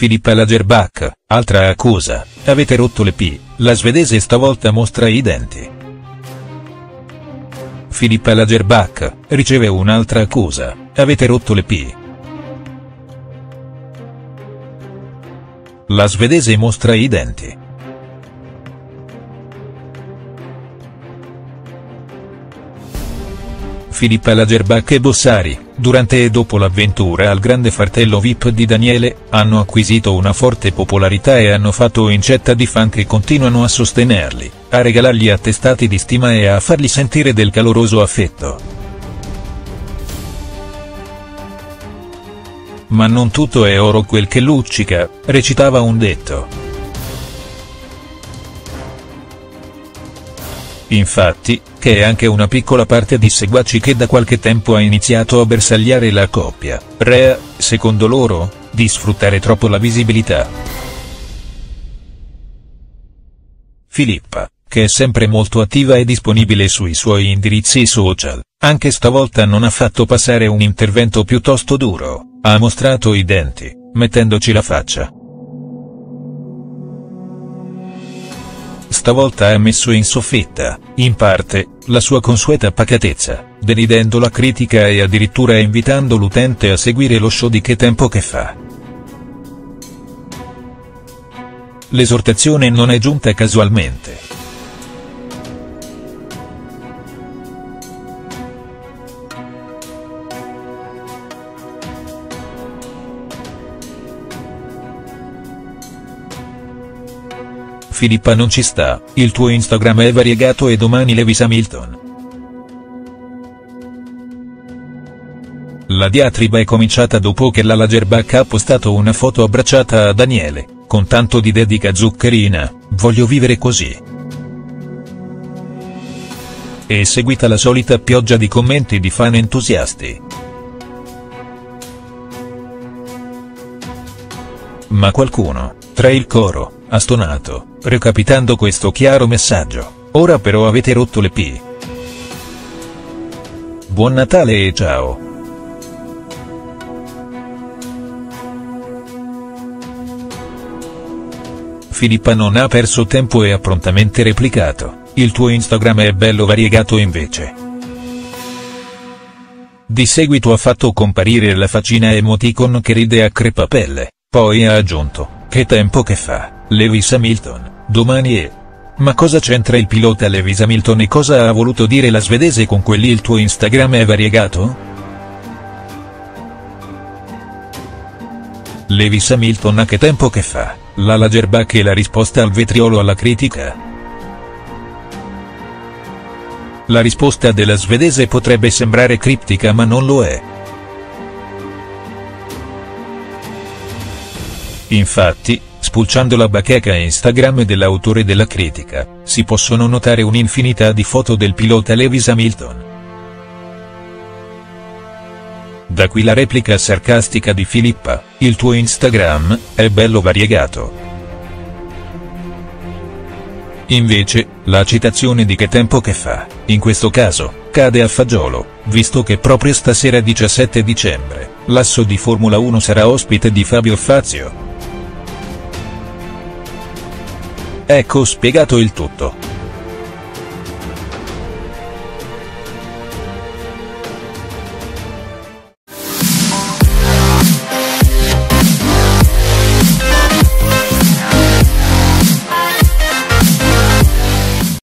Filippa Lagerbach, altra accusa, avete rotto le P, la svedese stavolta mostra i denti. Filippa Lagerbach, riceve un'altra accusa, avete rotto le P. La svedese mostra i denti. Filippa Lagerbach e Bossari, durante e dopo l'avventura al grande fratello VIP di Daniele, hanno acquisito una forte popolarità e hanno fatto incetta di fan che continuano a sostenerli, a regalargli attestati di stima e a fargli sentire del caloroso affetto. Ma non tutto è oro quel che luccica, recitava un detto. Infatti, che è anche una piccola parte di seguaci che da qualche tempo ha iniziato a bersagliare la coppia, rea, secondo loro, di sfruttare troppo la visibilità. Filippa, che è sempre molto attiva e disponibile sui suoi indirizzi social, anche stavolta non ha fatto passare un intervento piuttosto duro. Ha mostrato i denti, mettendoci la faccia. Stavolta ha messo in soffitta, in parte, la sua consueta pacatezza, deridendo la critica e addirittura invitando l'utente a seguire lo show di Che tempo che fa. L'esortazione non è giunta casualmente. Filippa non ci sta, il tuo Instagram è variegato e domani Lewis Hamilton. La diatriba è cominciata dopo che la Lagerbach ha postato una foto abbracciata a Daniele, con tanto di dedica zuccherina, voglio vivere così. È seguita la solita pioggia di commenti di fan entusiasti. Ma qualcuno, tra il coro, ha stonato, recapitando questo chiaro messaggio, ora però avete rotto le P. Buon Natale e ciao. Filippa non ha perso tempo e ha prontamente replicato, il tuo Instagram è bello variegato invece. Di seguito ha fatto comparire la faccina emoticon che ride a crepapelle, poi ha aggiunto, che tempo che fa. Lewis Hamilton, domani è. Ma cosa c'entra il pilota Lewis Hamilton e cosa ha voluto dire la svedese con quelli il tuo Instagram è variegato? Lewis Hamilton a che tempo che fa, la Lagerbach e la risposta al vetriolo alla critica? La risposta della svedese potrebbe sembrare criptica ma non lo è. Infatti, Spulciando la bacheca Instagram dell'autore della critica, si possono notare un'infinità di foto del pilota Lewis Hamilton. Da qui la replica sarcastica di Filippa, il tuo Instagram, è bello variegato. Invece, la citazione di che tempo che fa, in questo caso, cade a fagiolo, visto che proprio stasera 17 dicembre, l'asso di Formula 1 sarà ospite di Fabio Fazio. Ecco spiegato il tutto.